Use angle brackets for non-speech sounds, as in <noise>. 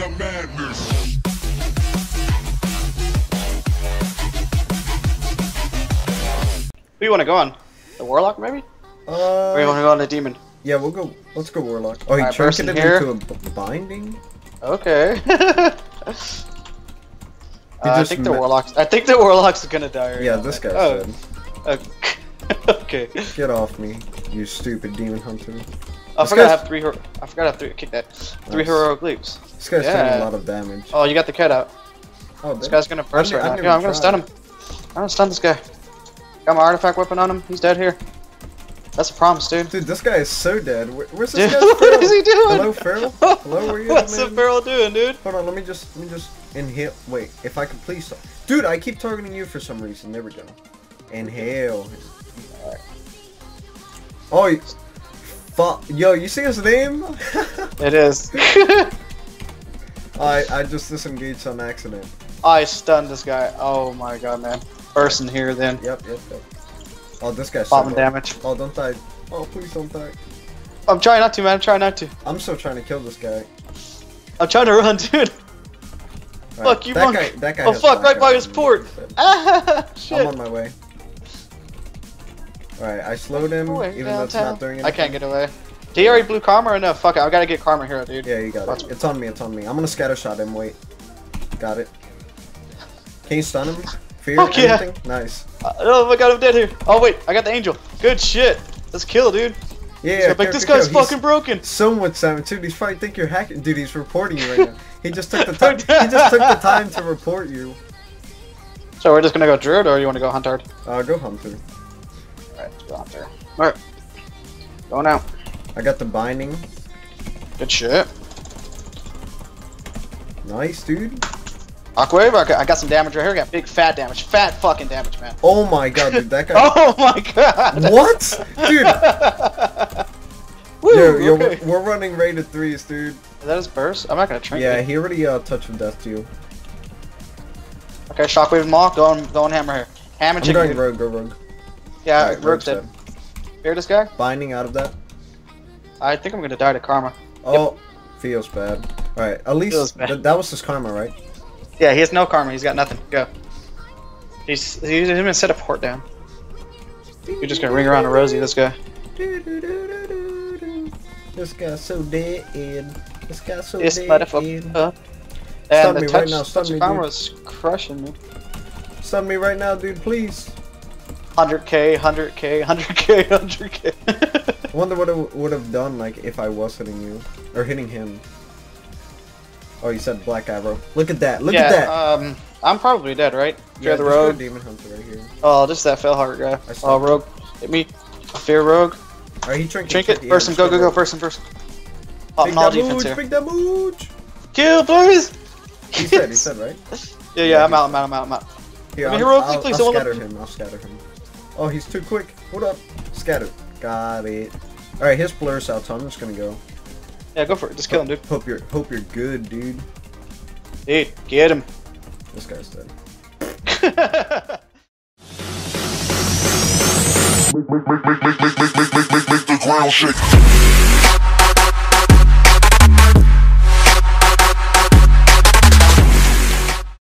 the madness. Who you want to go on? The Warlock, maybe? Uh, Or you want to go on the Demon? yeah, we'll go. Let's go Warlock. Oh, he Alright, chunked it here. into a b- binding. Okay. <laughs> uh, I think the Warlock's. I think the Warlock's are gonna die. right Yeah, now, this man. guy's Oh, dead. okay. <laughs> okay. Get off me, you stupid demon hunter. I This forgot I have three. I forgot I have three. Kick that. Three Nice. heroic leaps. This guy's Yeah. doing a lot of damage. Oh, you got the cut out. Oh, This guy's gonna burst right now. never Yeah, I'm gonna stun him. I'm gonna stun this guy. Got my artifact weapon on him. He's dead here. That's a promise, dude. Dude, this guy is so dead. Where, where's this Dude, <laughs> guy? what is he doing? Hello, Feral. Hello, where are you at, What's the man? barrel doing, dude? Hold on, let me just let me just inhale. Wait, if I could please, stop. dude, I keep targeting you for some reason. There we go. Inhale. Oh, fuck, yo, you see his name? <laughs> It is. <laughs> I I just disengaged on accident. I stunned this guy. Oh my god, man. Person here then. Yep, yep, yep. Oh, this guy's Bombing damage. Oh, don't die. Oh, please don't die. I'm trying not to, man. I'm trying not to. I'm still trying to kill this guy. I'm trying to run, <laughs> dude. Alright, Fuck you, that monk. Guy, that guy Oh, fuck, right by his port. Ah, shit. I'm on my way. Alright, I slowed him, Going even though it's not downtown. doing anything. I can't get away. Did he already blew karma or no? Fuck it, I gotta get karma here, dude. Yeah, you got Watch it. me. It's on me, it's on me. I'm gonna scatter shot him, wait. Got it. Can you stun him? Fear? Fuck yeah. anything? Nice. Uh, oh my god, I'm dead here. Oh wait, I got the angel. Good shit. Let's kill, dude. Yeah, Yeah, yeah, like kill, this kill, guy's kill. He's fucking broken. So much salmon, dude. He's probably think you're hacking. Dude, he's reporting you right now. He just took the <laughs> time. he just took the time to report you. <laughs> So we're just gonna go druid, or you want to go huntard? Uh, go hunter. Alright, let's. Alright. Going out. I got the binding. Good shit. Nice, dude. Aquawave, I got, some damage right here. I got big fat damage. Fat fucking damage, man. Oh my god, dude, that <laughs> guy. Oh my god. What? Dude. <laughs> Woo, Yo, yo, okay. we're, we're running rated threes, dude. Is that his burst? I'm not gonna trinket. Yeah, he already uh, touched with death to you. Okay, shockwave them all. Going, going hammer here. Hammer I'm chicken. going rogue, go rogue. Yeah, Rogue's rogue's dead. dead. Hear this guy? Binding out of that. I think I'm gonna die to karma. Oh, feels bad. Alright, at least th- that was his karma, right? Yeah, he has no karma. He's got nothing. Go. He's he's even set a port down. You're just gonna ring around a Rosie. This guy. <laughs> This guy's so dead. This guy's so This dead. motherfucker. Stun And the me touch, right now, stun me, dude. was crushing me. Stun me right now, dude, please. 100k, 100k, 100k, 100k. Wonder what it would have done, like, if I was hitting you. Or hitting him. Oh, you said Black Arrow. Look at that, look yeah, at that! um, I'm probably dead, right? Fear yeah, the rogue. Demon Hunter right here. Oh, just that Felheart guy. I Oh, rogue. Hit me. Fear rogue. Alright, he trinket. Trinket. yeah, Burst him. Go, go, go. Burst him. Him. Oh, Big that defense here. big that mooch! Kill, please. He said, he <laughs> said, right? Yeah, yeah. I'm out. I'm out. I'm out. I'm out. Here, I mean, I'll, heroically, I'll, please, I'll scatter him. I'll scatter him. Oh, he's too quick. Hold up. Scatter. Got it. All right, his blur's out, so I'm just gonna go. Yeah, go for it. Just kill him, dude. Hope you're hope you're good, dude. Dude, get him. This guy's dead. Make, make, make, make, make, make, make, make, make the ground shake.